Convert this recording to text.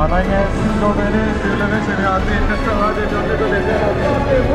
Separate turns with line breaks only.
Manangnya Domene, Silene, Semiati, Kesawade, Jote, Jote, Jote, Jote, Jote,